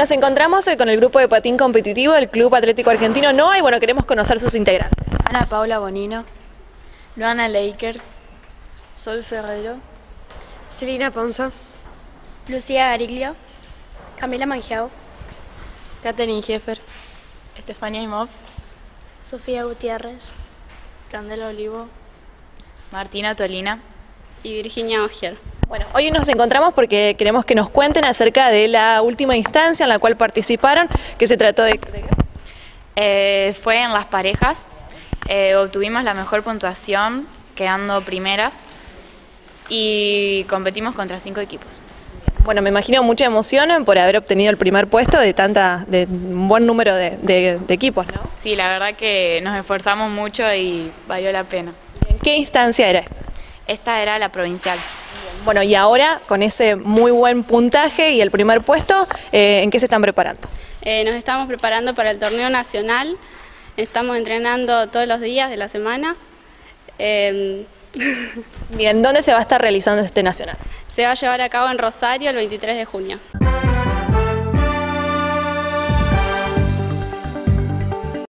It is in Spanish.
Nos encontramos hoy con el grupo de patín competitivo del Club Atlético Argentino NOA y bueno, queremos conocer sus integrantes. Ana Paula Bonino, Luana Leiker, Sol Ferrero, Celina Ponzo, Lucía Gariglio, Camila Mangiao, Katherine Heffer, Estefania Imov, Sofía Gutiérrez, Candela Olivo, Martina Tolina y Virginia Ogier. Bueno, hoy nos encontramos porque queremos que nos cuenten acerca de la última instancia en la cual participaron, que se trató de... Eh, fue en las parejas, eh, obtuvimos la mejor puntuación, quedando primeras, y competimos contra cinco equipos. Bueno, me imagino mucha emoción por haber obtenido el primer puesto de tanta, de un buen número de, de- de equipos, ¿no? Sí, la verdad que nos esforzamos mucho y valió la pena. ¿En qué instancia era? Esta era la provincial. Bueno, y ahora, con ese muy buen puntaje y el primer puesto, eh, ¿en qué se están preparando? Eh, nos estamos preparando para el torneo nacional, estamos entrenando todos los días de la semana. Eh, Bien, ¿dónde se va a estar realizando este nacional? se va a llevar a cabo en Rosario el 23 de junio.